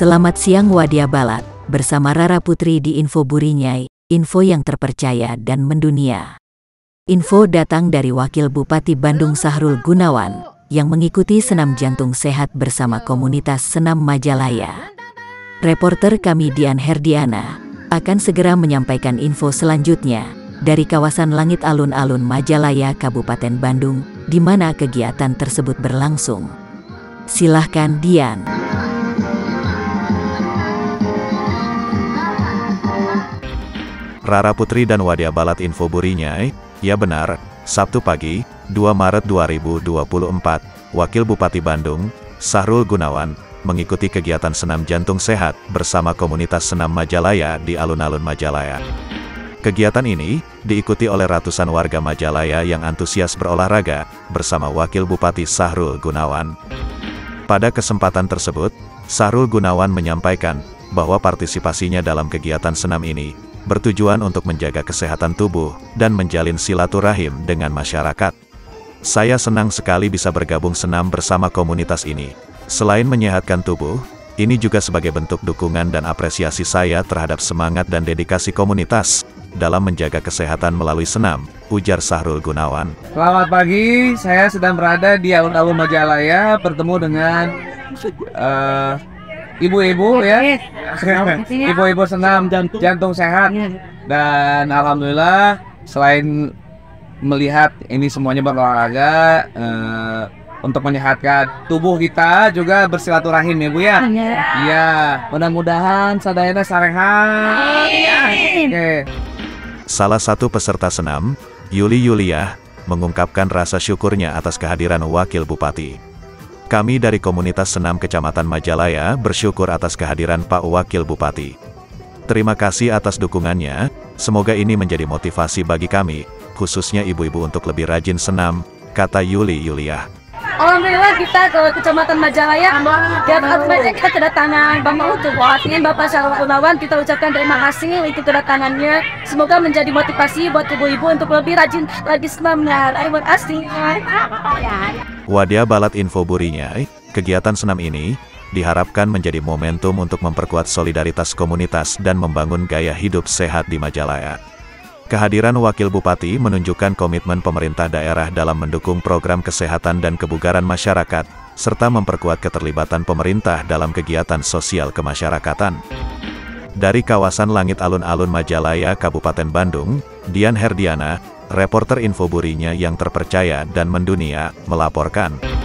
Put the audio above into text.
Selamat siang Wadia Balat, bersama Rara Putri di Info Burinyai, info yang terpercaya dan mendunia. Info datang dari Wakil Bupati Bandung Sahrul Gunawan, yang mengikuti senam jantung sehat bersama komunitas senam Majalaya. Reporter kami Dian Herdiana, akan segera menyampaikan info selanjutnya, dari kawasan Langit Alun-Alun Majalaya Kabupaten Bandung, di mana kegiatan tersebut berlangsung. Silahkan Dian. Rara Putri dan Wadia Balat Info Burinyai, ya benar, Sabtu pagi, 2 Maret 2024, Wakil Bupati Bandung, Sahrul Gunawan, mengikuti kegiatan senam jantung sehat bersama komunitas senam Majalaya di alun-alun Majalaya. Kegiatan ini diikuti oleh ratusan warga Majalaya yang antusias berolahraga bersama Wakil Bupati Sahrul Gunawan. Pada kesempatan tersebut, Sahrul Gunawan menyampaikan bahwa partisipasinya dalam kegiatan senam ini bertujuan untuk menjaga kesehatan tubuh dan menjalin silaturahim dengan masyarakat. Saya senang sekali bisa bergabung senam bersama komunitas ini. Selain menyehatkan tubuh, ini juga sebagai bentuk dukungan dan apresiasi saya terhadap semangat dan dedikasi komunitas dalam menjaga kesehatan melalui senam, ujar Sahrul Gunawan. Selamat pagi, saya sedang berada di alun-alun Majalaya bertemu dengan uh, ibu-ibu ya. Ibu-ibu senam jantung, jantung sehat. Dan alhamdulillah selain melihat ini semuanya berolahraga uh, untuk menyehatkan tubuh kita juga bersilaturahim ya Bu ya. Iya, mudah-mudahan sadayana sarehat. Oke. Salah satu peserta senam, Yuli Yuliah, mengungkapkan rasa syukurnya atas kehadiran Wakil Bupati. Kami dari komunitas senam Kecamatan Majalaya bersyukur atas kehadiran Pak Wakil Bupati. Terima kasih atas dukungannya, semoga ini menjadi motivasi bagi kami, khususnya ibu-ibu untuk lebih rajin senam, kata Yuli Yuliah. Alhamdulillah kita ke Kecamatan Majalaya dapat mereka kedatangan. Bapak Utuh Ini Bapak Syarul Gunawan kita ucapkan terima kasih. Itu kedatangannya. Semoga menjadi motivasi buat ibu-ibu untuk lebih rajin lagi senam. Terima kasih Wadia Balat Info Burinya, kegiatan senam ini diharapkan menjadi momentum untuk memperkuat solidaritas komunitas dan membangun gaya hidup sehat di Majalaya. Kehadiran Wakil Bupati menunjukkan komitmen pemerintah daerah dalam mendukung program kesehatan dan kebugaran masyarakat, serta memperkuat keterlibatan pemerintah dalam kegiatan sosial kemasyarakatan. Dari kawasan Langit Alun-Alun Majalaya, Kabupaten Bandung, Dian Herdiana, reporter info burinya yang terpercaya dan mendunia, melaporkan.